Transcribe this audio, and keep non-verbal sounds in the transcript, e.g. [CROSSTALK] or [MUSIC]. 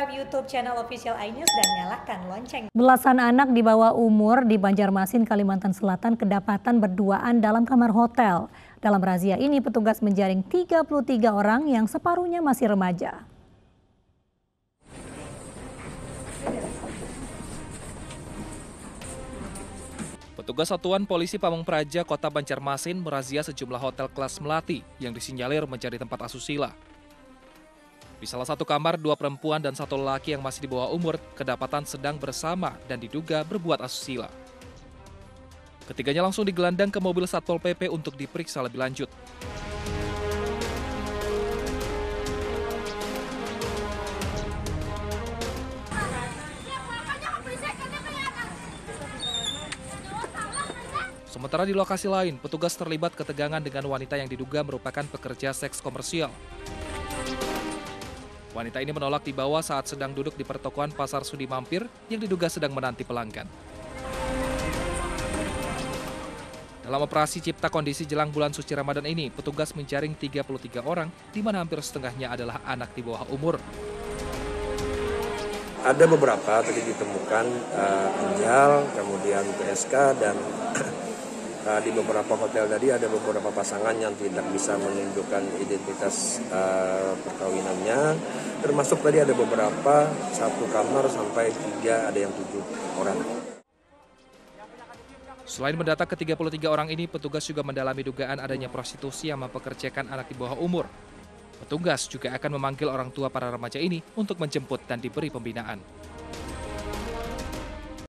subscribe YouTube channel Official iNews dan nyalakan lonceng. Belasan anak di bawah umur di Banjarmasin, Kalimantan Selatan kedapatan berduaan dalam kamar hotel. Dalam razia ini petugas menjaring 33 orang yang separuhnya masih remaja. Petugas Satuan Polisi Pamung Praja Kota Banjarmasin merazia sejumlah hotel kelas melati yang disinyalir menjadi tempat asusila. Di salah satu kamar, dua perempuan dan satu lelaki yang masih di bawah umur kedapatan sedang bersama dan diduga berbuat asusila. Ketiganya langsung digelandang ke mobil Satpol PP untuk diperiksa lebih lanjut. Sementara di lokasi lain, petugas terlibat ketegangan dengan wanita yang diduga merupakan pekerja seks komersial. Wanita ini menolak dibawa saat sedang duduk di pertokoan Pasar Sudi Mampir yang diduga sedang menanti pelanggan. Dalam operasi cipta kondisi jelang bulan suci Ramadan ini, petugas menjaring 33 orang, di mana hampir setengahnya adalah anak di bawah umur. Ada beberapa tadi ditemukan uh, Anjal, kemudian PSK, dan [CLEARS THROAT] uh, di beberapa hotel tadi ada beberapa pasangan yang tidak bisa menunjukkan identitas uh, perkawinannya termasuk tadi ada beberapa satu kamar sampai tiga ada yang tujuh orang. Selain mendata ke 33 orang ini, petugas juga mendalami dugaan adanya prostitusi yang mempekerjakan anak di bawah umur. Petugas juga akan memanggil orang tua para remaja ini untuk menjemput dan diberi pembinaan.